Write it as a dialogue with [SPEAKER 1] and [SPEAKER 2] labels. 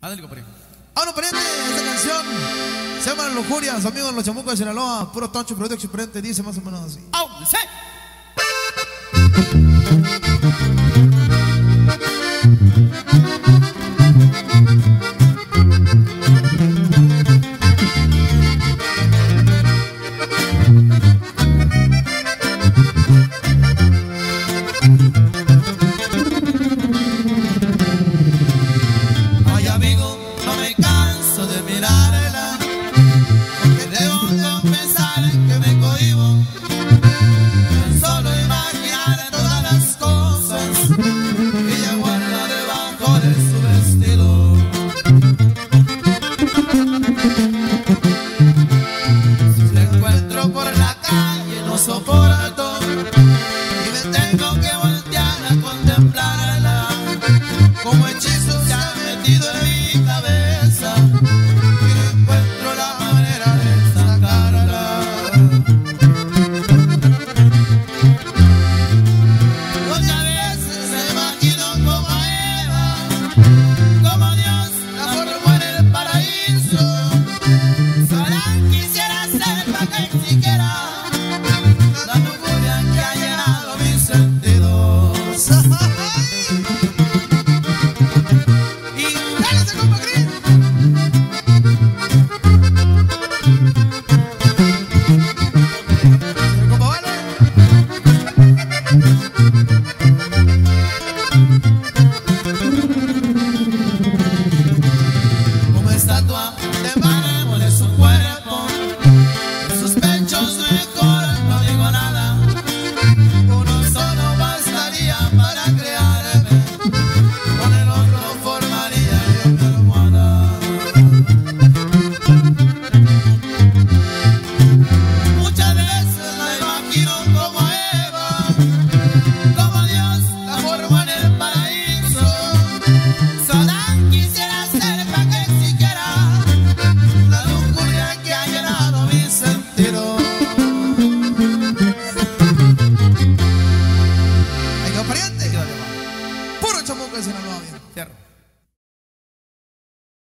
[SPEAKER 1] Ándale, compadre.
[SPEAKER 2] Ahora, pariente, esta canción se llama La Lujuria, su amigo Los Chamucos de Sinaloa, puro toncho, producto pariente, dice más o menos así.
[SPEAKER 1] ¡Au! ¡Sí!
[SPEAKER 3] No soporto y me tengo que voltear a contemplarla como hechizo se ha metido en mi cabeza y no encuentro la manera de sacarla. Muchas veces me imagino como Eva, como Dios la formó en el paraíso. Sola quisiera ser para que siquiera dale ese
[SPEAKER 2] Chamuco de Sinaloa, bien.
[SPEAKER 1] Cierra.